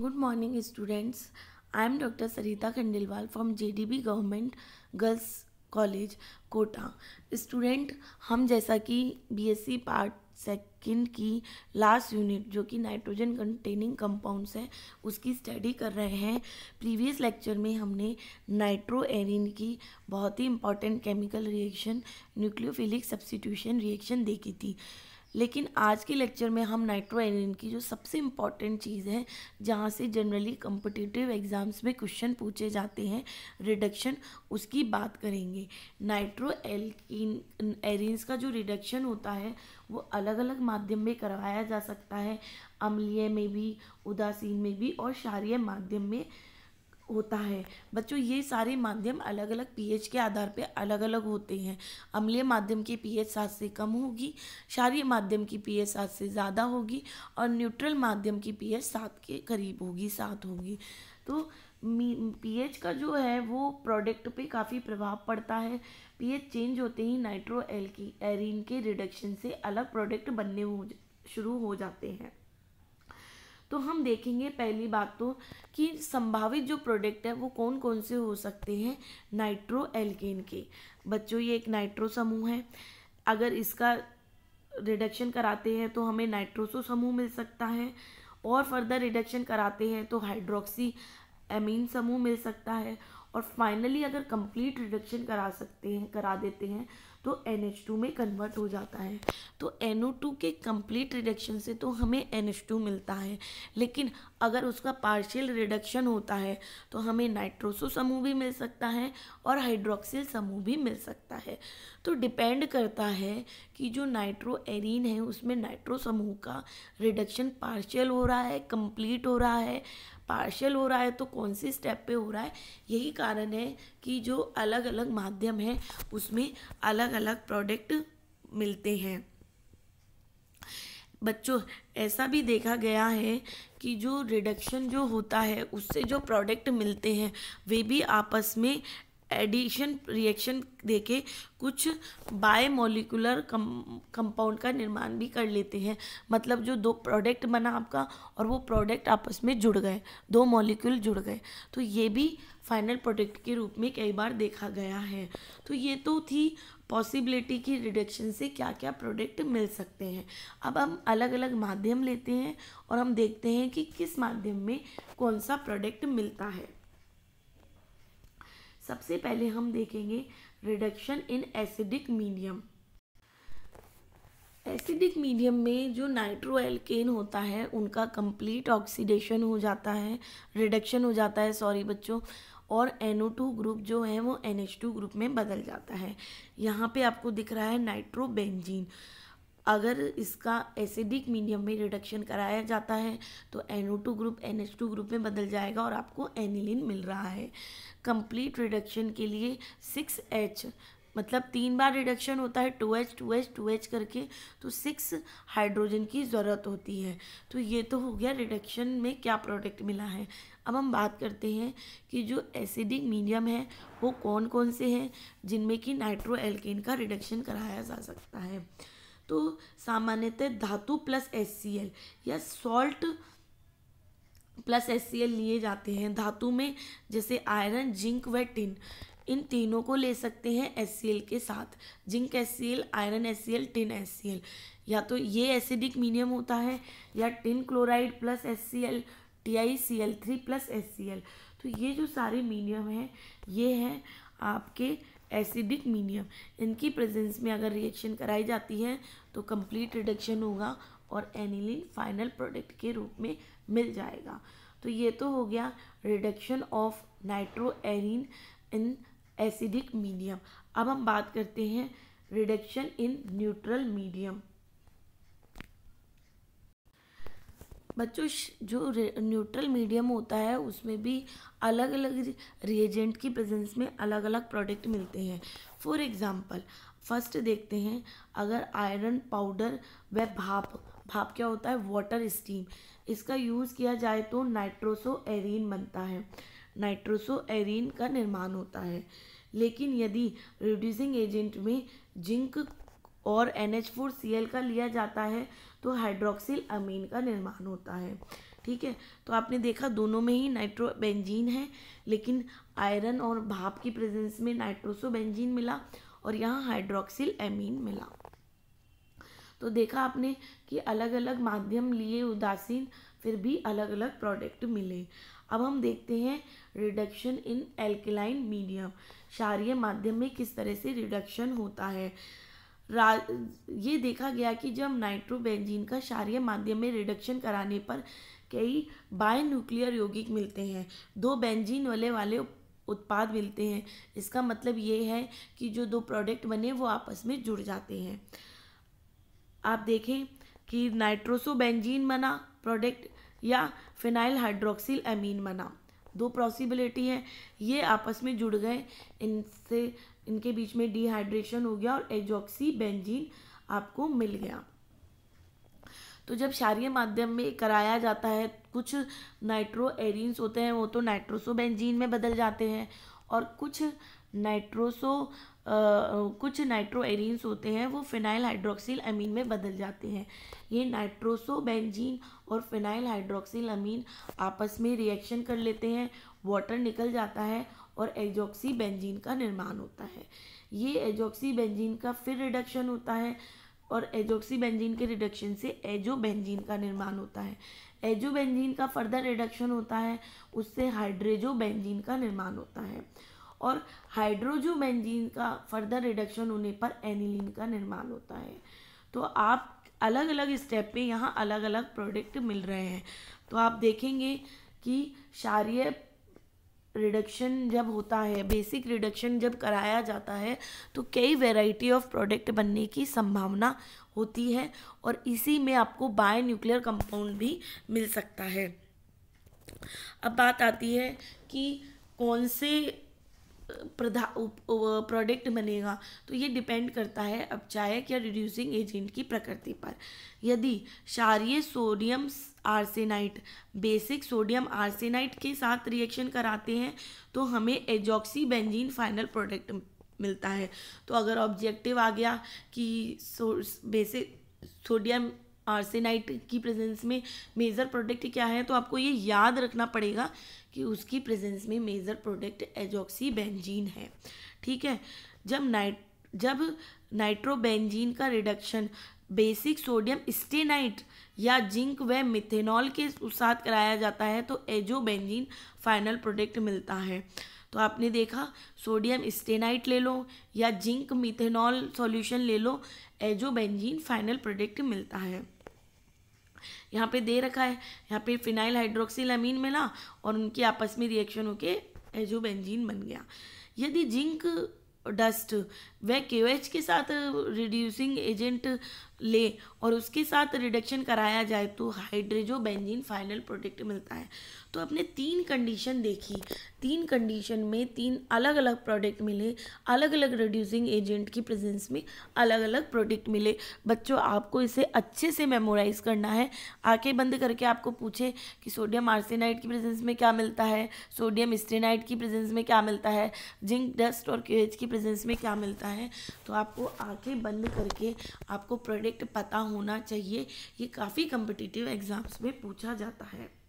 Good morning, students. I am Dr. Sarita Khandelwal from JDB Government Girls college Kota student हम जैसा कि BSc part second की last unit जो कि nitrogen containing compounds है उसकी स्टडी कर रहे हैं प्रीवियस लेक्चर में हमने नाइट्रो एरिन की बहुत ही important chemical reaction nucleophilic substitution reaction देखी थी लेकिन आज के लेक्चर में हम नाइट्रो एनिन की जो सबसे इंपॉर्टेंट चीज़ है, जहाँ से जनरली कम्पिटिटिव एग्ज़ाम्स में क्वेश्चन पूछे जाते हैं रिडक्शन उसकी बात करेंगे। नाइट्रो एल्किन एरिन्स का जो रिडक्शन होता है, वो अलग अलग माध्यम में करवाया जा सकता है। अम्लीय में भी, उदासीन में भी और क्षारीय माध्यम में होता है। बच्चों, ये सारे माध्यम अलग अलग पीएच के आधार पे अलग अलग होते हैं। अम्लीय माध्यम की पीएच सात से कम होगी, क्षारीय माध्यम की पीएच सात से ज़्यादा होगी और न्यूट्रल माध्यम की पीएच सात के करीब होगी, सात होगी। तो पीएच का जो है, वो प्रोडक्ट पे काफ़ी प्रभाव पड़ता है। पीएच चेंज होते ही नाइट्रो एल की एरिन के रिडक्शन से अलग प्रोडक्ट बनने हो, शुरू हो जाते हैं। तो हम देखेंगे पहली बात तो कि संभावित जो प्रोडक्ट है वो कौन कौन से हो सकते हैं नाइट्रो एल्केन के। बच्चों, ये एक नाइट्रो समूह है। अगर इसका रिडक्शन कराते हैं तो हमें नाइट्रोसो समूह मिल सकता है और फर्दर रिडक्शन कराते हैं तो हाइड्रोक्सी एमीन समूह मिल सकता है और फाइनली अगर कंप्लीट रिडक्शन करा सकते हैं, करा देते हैं तो NH2 में कन्वर्ट हो जाता है। तो NO2 के कंप्लीट रिडक्शन से तो हमें NH2 मिलता है। लेकिन अगर उसका पार्शियल रिडक्शन होता है तो हमें नाइट्रोसो समूह भी मिल सकता है और हाइड्रोक्सिल समूह भी मिल सकता है। तो डिपेंड करता है कि जो नाइट्रो एरीन है, उसमें नाइट्रो समूह का रिडक्शन पार्शियल हो रहा है कंप्लीट हो रहा है पार्शियल हो रहा है तो कौन सी स्टेप पे हो रहा है? यही कारण है कि जो अलग अलग माध्यम है, उसमें अलग अलग प्रोडक्ट मिलते हैं। बच्चों, ऐसा भी देखा गया है कि जो रिडक्शन जो होता है, उससे जो प्रोडक्ट मिलते हैं, वे भी आपस में एडिशन रिएक्शन देके कुछ बाय मोलिकुलर कंपाउंड का निर्माण भी कर लेते हैं। मतलब जो दो प्रोडक्ट बना आपका और वो प्रोडक्ट आपस में जुड़ गए, दो मॉलिक्यूल जुड़ गए। तो ये भी फाइनल प्रोडक्ट के रूप में कई बार देखा गया है। तो ये तो थी पॉसिबिलिटी की रिडक्शन से क्या क्या प्रोडक्ट मिल सकते हैं। अब हम अलग अलग माध्यम लेते हैं और हम देखते हैं कि किस माध्यम में कौन सा प्रोडक्ट मिलता है। सबसे पहले हम देखेंगे reduction in acidic medium acidic medium में जो नाइट्रो एल्केन होता है, उनका कंप्लीट ऑक्सीडेशन हो जाता है रिडक्शन हो जाता है सॉरी बच्चों, और NO2 ग्रुप जो है, वो NH2 ग्रुप में बदल जाता है। यहाँ पे आपको दिख रहा है नाइट्रोबेंजीन अगर इसका एसिडिक मीडियम में रिडक्शन कराया जाता है तो NO2 ग्रुप NH2 ग्रुप में बदल जाएगा और आपको एनिलिन मिल रहा है। कंप्लीट रिडक्शन के लिए सिक्स एच मतलब तीन बार रिडक्शन होता है two H two H two H करके तो सिक्स हाइड्रोजन की ज़रूरत होती है। तो ये तो हो गया रिडक्शन में क्या प्रोडक्ट मिला है। अब हम बात करते हैं कि जो एसिडिक मीडियम है, वो कौन कौन से हैं, जिनमें कि नाइट्रो एल्केन का रिडक्शन कराया जा सकता है। तो सामान्यतः धातु प्लस एससीएल या सॉल्ट प्लस एससीएल लिए जाते हैं। धातु में जैसे आयरन जिंक व टिन इन तीनों को ले सकते हैं एससीएल के साथ। Zinc SCL iron SCL tin SCL या तो ये एसिडिक मीडियम होता है या tin chloride plus S C L T I C L three plus S C L तो ये जो सारे मीडियम हैं, ये हैं आपके एसिडिक मीडियम इनकी प्रेजेंस में अगर रिएक्शन कराई जाती है तो कंप्लीट रिडक्शन होगा और एनिलिन फाइनल प्रोडक्ट के रूप में मिल जाएगा। तो ये तो हो गया reduction of nitro arene in acidic medium अब हम बात करते हैं रिडक्शन इन न्यूट्रल मीडियम बच्चों जो न्यूट्रल मीडियम होता है, उसमें भी अलग अलग रिएजेंट की प्रेजेंस में अलग अलग प्रोडक्ट मिलते हैं। फॉर एग्जांपल फ़र्स्ट देखते हैं, अगर आयरन पाउडर व भाप भाप क्या होता है? वाटर स्टीम इसका यूज़ किया जाए तो नाइट्रोसो एरीन बनता है। नाइट्रोसो एरीन का निर्माण होता है। लेकिन यदि रिड्यूसिंग एजेंट में जिंक और N H four C L का लिया जाता है तो हाइड्रोक्सिल अमीन का निर्माण होता है। ठीक है? तो आपने देखा दोनों में ही नाइट्रोबेंजीन है, लेकिन आयरन और भाप की प्रेजेंस में नाइट्रोसोबेंजीन मिला और यहाँ हाइड्रोक्सिल एमीन मिला। तो देखा आपने कि अलग अलग माध्यम लिए उदासीन, फिर भी अलग अलग प्रोडक्ट मिले। अब हम देखते हैं रिडक्शन इन एल्कलाइन मीडियम क्षारीय माध्यम में किस तरह से रिडक्शन होता है। ये देखा गया कि जब नाइट्रोबेंजीन का क्षारीय माध्यम में रिडक्शन कराने पर कई बाय न्यूक्लियर यौगिक मिलते हैं, दो बेंजीन वाले वाले उत्पाद मिलते हैं। इसका मतलब ये है कि जो दो प्रोडक्ट बने, वो आपस में जुड़ जाते हैं। आप देखें कि नाइट्रोसोबेंजीन बना प्रोडक्ट या फिनाइल हाइड्रोक्सिल एमीन बना। दो पॉसिबिलिटी है। ये आपस में जुड़ गए। इनसे इनके बीच में डिहाइड्रेशन हो गया और एजॉक्सी बेंजीन आपको मिल गया। तो जब क्षारीय माध्यम में कराया जाता है, कुछ नाइट्रो एरिन्स होते हैं, वो तो नाइट्रोसोबेंजीन में बदल जाते हैं और कुछ नाइट्रोसो कुछ नाइट्रो एरिन्स होते हैं, वो फिनाइल हाइड्रोक्सिल अमीन में बदल जाते हैं। ये नाइट्रोसोबेंजीन और फिनाइल हाइड्रोक्सिल अमीन आपस में रिएक्शन कर लेते हैं वाटर निकल जाता है और एजोक्सी बेंजीन का निर्माण होता है। ये एजोक्सी बेंजीन का फिर रिडक्शन होता है और एजोक्सी बेंजीन के रिडक्शन से एजो बेंजीन का निर्माण होता है। एजो बेंजीन का फर्दर रिडक्शन होता है, उससे हाइड्रेजो बेंजीन का निर्माण होता है और हाइड्रोजो बेंजीन का फर्दर रिडक्शन होने पर एनिलीन का निर्माण होता है। तो आप अलग अलग स्टेप पे यहाँ अलग अलग प्रोडक्ट मिल रहे हैं। तो आप देखेंगे कि क्षारीय रिडक्शन जब होता है बेसिक रिडक्शन जब कराया जाता है तो कई वैरायटी ऑफ़ प्रोडक्ट बनने की संभावना होती है और इसी में आपको बाय न्यूक्लियर कंपाउंड भी मिल सकता है। अब बात आती है कि कौन से प्रोडक्ट बनेगा तो ये डिपेंड करता है अपचायक या रिड्यूसिंग एजेंट की प्रकृति पर। यदि क्षारीय sodium arsenite basic sodium arsenite के साथ रिएक्शन कराते हैं तो हमें एजॉक्सी बेंजीन फाइनल प्रोडक्ट मिलता है। तो अगर ऑब्जेक्टिव आ गया कि सो बेसिक सोडियम आर्सेनाइट की प्रेजेंस में मेजर प्रोडक्ट क्या है तो आपको ये याद रखना पड़ेगा कि उसकी प्रेजेंस में मेजर प्रोडक्ट एजॉक्सी बेंजीन है। ठीक है? जब नाइट जब नाइट्रोबेंजीन का रिडक्शन बेसिक सोडियम स्टेनाइट या जिंक व मिथेनॉल के साथ कराया जाता है तो एजोबेंजीन फाइनल प्रोडक्ट मिलता है। तो आपने देखा सोडियम स्टेनाइट ले लो या जिंक मिथेनॉल सॉल्यूशन ले लो एजोबेंजीन फाइनल प्रोडक्ट मिलता है। यहाँ पे दे रखा है। यहाँ पे फिनाइल हाइड्रोक्सिल अमीन मिला और उनके आपस में रिएक्शन होके एजोबेंजीन बन गया। यदि जिंक डस्ट वह के के साथ रिड्यूसिंग एजेंट ले और उसके साथ रिडक्शन कराया जाए तो हाइड्रेजो बेंजीन फाइनल प्रोडक्ट मिलता है। तो अपने तीन कंडीशन देखी। तीन कंडीशन में तीन अलग अलग प्रोडक्ट मिले अलग अलग रिड्यूसिंग एजेंट की प्रेजेंस में अलग अलग प्रोडक्ट मिले। बच्चों, आपको इसे अच्छे से मेमोराइज करना है। आँखें बंद करके आपको पूछे कि सोडियम आर्सेनाइड की प्रेजेंस में क्या मिलता है? सोडियम स्टेनाइड की प्रेजेंस में क्या मिलता है? जिंक डस्ट और क्यू की प्रेजेंस में क्या मिलता है? तो आपको आँखें बंद करके आपको प्रोडक्ट पता होना चाहिए। ये काफ़ी कम्पिटिटिव एग्ज़ाम्स में पूछा जाता है।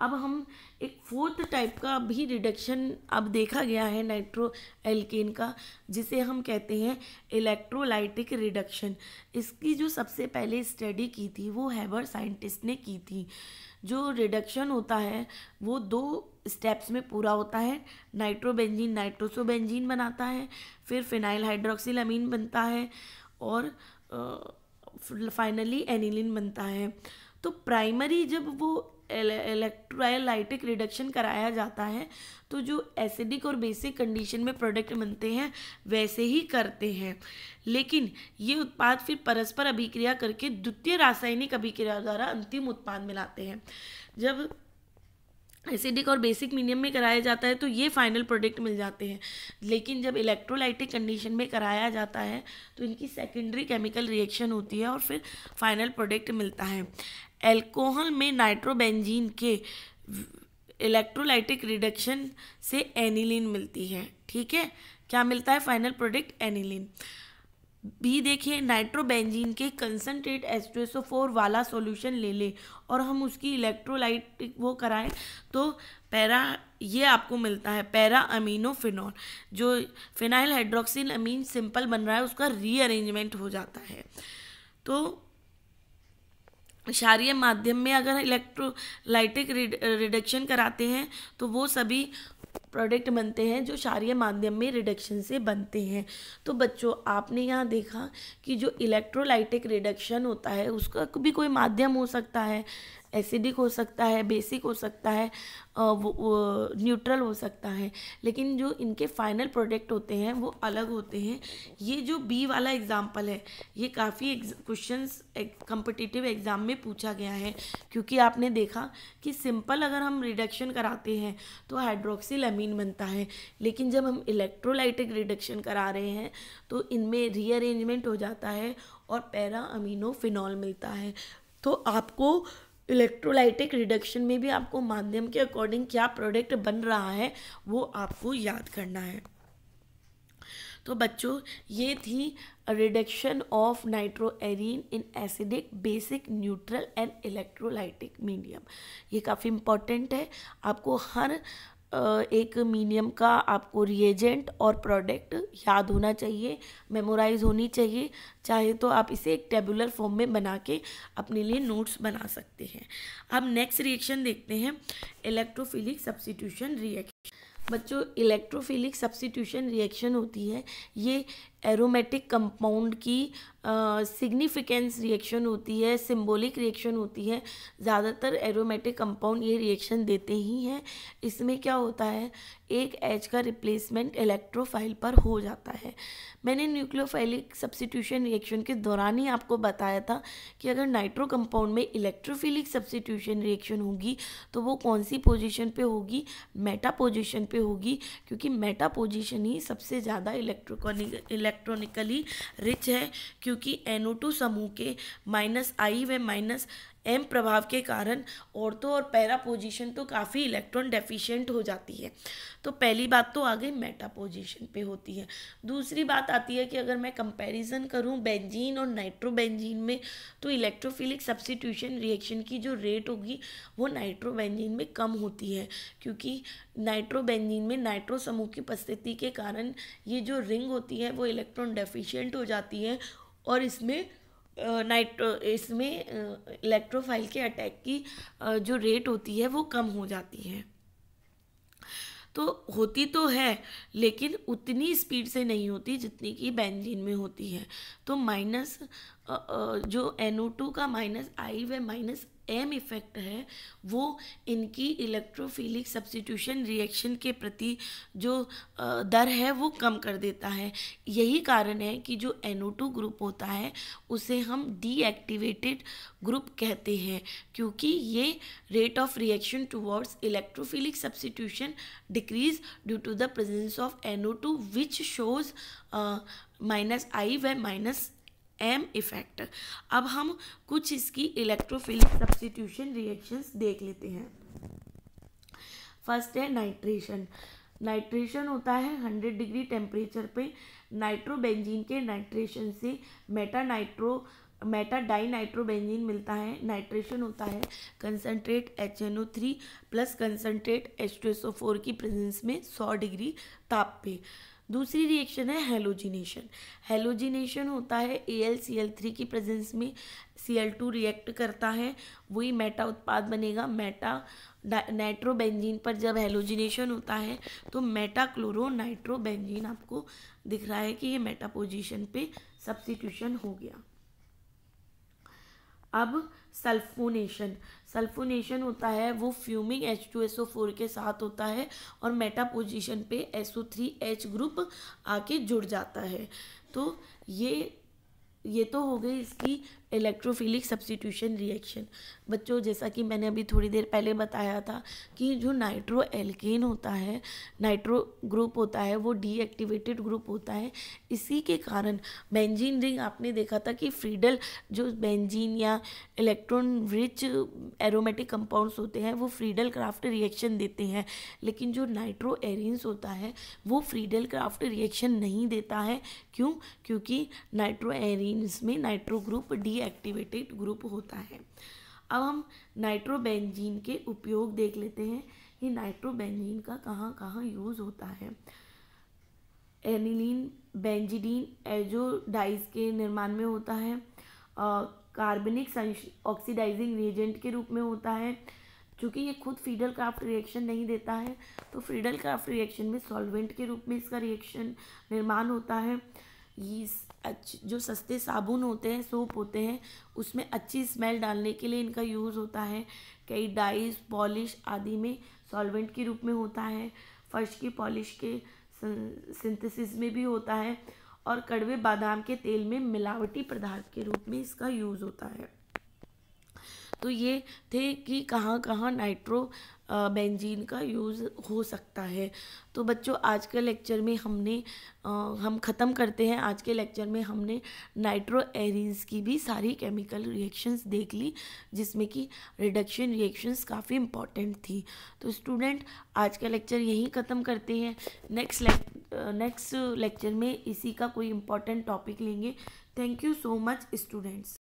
अब हम एक फोर्थ टाइप का भी रिडक्शन अब देखा गया है नाइट्रो एल्केन का, जिसे हम कहते हैं इलेक्ट्रोलाइटिक रिडक्शन इसकी जो सबसे पहले स्टडी की थी, वो हैबर साइंटिस्ट ने की थी। जो रिडक्शन होता है, वो दो स्टेप्स में पूरा होता है। नाइट्रोबेंजीन नाइट्रोसोबेंजीन बनाता है, फिर फिनाइल हाइड्रोक्सिल अमीन बनता है, और फाइनली एनिलिन बनता है। तो प्राइमरी जब वो इलेक्ट्रोलाइटिक रिडक्शन कराया जाता है तो जो एसिडिक और बेसिक कंडीशन में प्रोडक्ट बनते हैं, वैसे ही करते हैं। लेकिन ये उत्पाद फिर परस्पर अभिक्रिया करके द्वितीय रासायनिक अभिक्रिया द्वारा अंतिम उत्पाद मिलाते हैं। जब एसिडिक और बेसिक मीडियम में कराया जाता है तो ये फाइनल प्रोडक्ट मिल जाते हैं। लेकिन जब इलेक्ट्रोलाइटिक कंडीशन में कराया जाता है तो इनकी सेकेंडरी केमिकल रिएक्शन होती है और फिर फाइनल प्रोडक्ट मिलता है। एल्कोहल में नाइट्रोबेंजीन के इलेक्ट्रोलाइटिक रिडक्शन से एनिलीन मिलती है, ठीक है? क्या मिलता है? फाइनल प्रोडक्ट एनिलीन भी देखिए नाइट्रोबेंजीन के कंसनट्रेट एच वाला सॉल्यूशन ले ले और हम उसकी इलेक्ट्रोलाइट वो कराएँ तो पैरा, ये आपको मिलता है पैरा अमीनो फिनॉल जो फिनाइल हाइड्रोक्सिन अमीन सिंपल बन रहा है, उसका रीअरेंजमेंट हो जाता है। तो क्षारीय माध्यम में अगर इलेक्ट्रोलाइटिक रिडक्शन कराते हैं तो वो सभी प्रोडक्ट बनते हैं जो क्षारीय माध्यम में रिडक्शन से बनते हैं। तो बच्चों, आपने यहाँ देखा कि जो इलेक्ट्रोलाइटिक रिडक्शन होता है, उसका भी कोई माध्यम हो सकता है। एसिडिक हो सकता है, बेसिक हो सकता है न्यूट्रल हो सकता है, लेकिन जो इनके फाइनल प्रोडक्ट होते हैं, वो अलग होते हैं। ये जो बी वाला एग्ज़ाम्पल है, ये काफ़ी क्वेश्चंस कम्पिटिटिव एग्ज़ाम में पूछा गया है, क्योंकि आपने देखा कि सिंपल अगर हम रिडक्शन कराते हैं तो हाइड्रोक्सिल अमीन बनता है, लेकिन जब हम इलेक्ट्रोलाइटिक रिडक्शन करा रहे हैं तो इनमें रीअरेंजमेंट हो जाता है और पैरा अमीनो फिनॉल मिलता है। तो आपको इलेक्ट्रोलाइटिक रिडक्शन में भी आपको माध्यम के अकॉर्डिंग क्या प्रोडक्ट बन रहा है, वो आपको याद करना है। तो बच्चों, ये थी reduction of nitroarene in acidic basic neutral and electrolytic medium ये काफ़ी इंपॉर्टेंट है। आपको हर एक मीनियम का आपको रिएजेंट और प्रोडक्ट याद होना चाहिए मेमोराइज होनी चाहिए, चाहे तो आप इसे एक टेबुलर फॉर्म में बना के अपने लिए नोट्स बना सकते हैं। अब नेक्स्ट रिएक्शन देखते हैं इलेक्ट्रोफिलिक सब्सिट्यूशन रिएक्शन बच्चों इलेक्ट्रोफिलिक सब्सिट्यूशन रिएक्शन होती है, ये एरोमेटिक कंपाउंड की सिग्निफिकेंस uh, रिएक्शन होती है सिंबॉलिक रिएक्शन होती है ज़्यादातर एरोमेटिक कंपाउंड ये रिएक्शन देते ही हैं। इसमें क्या होता है एक एच का रिप्लेसमेंट इलेक्ट्रोफाइल पर हो जाता है। मैंने न्यूक्लियोफाइलिक सब्सिट्यूशन रिएक्शन के दौरान ही आपको बताया था कि अगर नाइट्रो कंपाउंड में इलेक्ट्रोफिलिक सब्सिट्यूशन रिएक्शन होगी तो वो कौन सी पोजिशन पर होगी? मेटा पोजिशन पर होगी क्योंकि मेटा पोजिशन ही सबसे ज़्यादा इलेक्ट्रोकॉनिक इलेक्ट्रॉनिकली रिच है क्योंकि एनोटू समूह के माइनस आई व माइनस एम प्रभाव के कारण औरतों और पैरा पोजीशन तो काफ़ी इलेक्ट्रॉन डेफिशिएंट हो जाती है। तो पहली बात तो आ गई मेटा पोजीशन पे होती है। दूसरी बात आती है कि अगर मैं कंपैरिजन करूँ बेंजीन और नाइट्रोबेंजीन में तो इलेक्ट्रोफिलिक सब्सिट्यूशन रिएक्शन की जो रेट होगी, वो नाइट्रोबेंजीन में कम होती है। क्योंकि नाइट्रोबेंजीन में नाइट्रो समूह की उपस्थिति के कारण ये जो रिंग होती है, वो इलेक्ट्रॉन डेफिशिएंट हो जाती है और इसमें नाइट, इसमें इलेक्ट्रोफाइल के अटैक की जो रेट होती है, वो कम हो जाती है। तो होती तो है, लेकिन उतनी स्पीड से नहीं होती जितनी कि बेंजीन में होती है। तो माइनस जो NO2 का माइनस आई व माइनस एम इफ़ेक्ट है, वो इनकी इलेक्ट्रोफिलिक सब्सिट्यूशन रिएक्शन के प्रति जो दर है, वो कम कर देता है। यही कारण है कि जो NO2 ग्रुप होता है, उसे हम डीएक्टिवेटेड ग्रुप कहते हैं, क्योंकि ये rate of reaction towards electrophilic substitution decrease due to the presence of NO2 which shows minus I व माइनस एम इफ़ेक्ट अब हम कुछ इसकी इलेक्ट्रोफिलिक सब्सटीट्यूशन रिएक्शंस देख लेते हैं। फ़र्स्ट है नाइट्रेशन नाइट्रेशन होता है 100 डिग्री टेम्परेचर पे नाइट्रोबेंजीन के नाइट्रेशन से meta nitro meta di nitrobenzene मिलता है। नाइट्रेशन होता है concentrate H N O three plus concentrate H two S O four की प्रेजेंस में 100 डिग्री ताप पे। दूसरी रिएक्शन है हेलोजिनेशन हेलोजिनेशन होता है A L C L three की प्रेजेंस में सी एल टू रिएक्ट करता है, वही मेटा उत्पाद बनेगा. मेटा नाइट्रोबेंजीन पर जब हेलोजिनेशन होता है तो मेटा क्लोरो नाइट्रोबेंजीन आपको दिख रहा है कि ये मेटा पोजिशन पे सब्सिट्यूशन हो गया. अब सल्फोनेशन। सल्फोनेशन होता है, वो fuming H two S O four के साथ होता है और मेटा पोजिशन पे S O three H group आके जुड़ जाता है। तो ये ये तो हो गई इसकी इलेक्ट्रोफिलिक सब्सटीट्यूशन रिएक्शन बच्चों, जैसा कि मैंने अभी थोड़ी देर पहले बताया था कि जो नाइट्रो एल्केन होता है नाइट्रो ग्रुप होता है, वो डीएक्टिवेटेड ग्रुप होता है, इसी के कारण बेंजीन रिंग आपने देखा था कि फ्रीडल जो बेंजीन या इलेक्ट्रॉन रिच एरोमेटिक कंपाउंड्स होते हैं, वो फ्रीडल क्राफ्ट रिएक्शन देते हैं, लेकिन जो नाइट्रो एरिन्स होता है, वो फ्रीडल क्राफ्ट रिएक्शन नहीं देता है। क्यों? क्योंकि नाइट्रो एरिन्स में नाइट्रो ग्रुप डीएक्टिवेटेड ग्रुप होता है। अब हम नाइट्रोबेंजीन के उपयोग देख लेते हैं। कि नाइट्रोबेंजीन का कहाँ कहाँ यूज़ होता है। एनिलीन बेंजिडीन एजोडाइज के निर्माण में होता है। कार्बनिक ऑक्सीडाइजिंग रिएजेंट के रूप में होता है। क्योंकि ये खुद फ्रीडल क्राफ्ट रिएक्शन नहीं देता है तो फ्रीडल क्राफ्ट रिएक्शन में सॉल्वेंट के रूप में इसका रिएक्शन निर्माण होता है। जो सस्ते साबुन होते हैं, सोप होते हैं, उसमें अच्छी स्मेल डालने के लिए इनका यूज़ होता है। कई डाइस, पॉलिश आदि में सॉल्वेंट के रूप में होता है। फर्श की पॉलिश के सिंथेसिस में भी होता है और कड़वे बादाम के तेल में मिलावटी पदार्थ के रूप में इसका यूज़ होता है। तो ये थे कि कहाँ कहाँ नाइट्रो बेंजीन का यूज़ हो सकता है। तो बच्चों आज के लेक्चर में हमने आ, हम ख़त्म करते हैं। आज के लेक्चर में हमने नाइट्रो एरिन्स की भी सारी केमिकल रिएक्शंस देख ली जिसमें कि रिडक्शन रिएक्शंस काफ़ी इंपॉर्टेंट थी। तो स्टूडेंट आज का लेक्चर यहीं ख़त्म करते हैं। नेक्स्ट नेक्स्ट लेक्चर में इसी का कोई इंपॉर्टेंट टॉपिक लेंगे। Thank you so much students.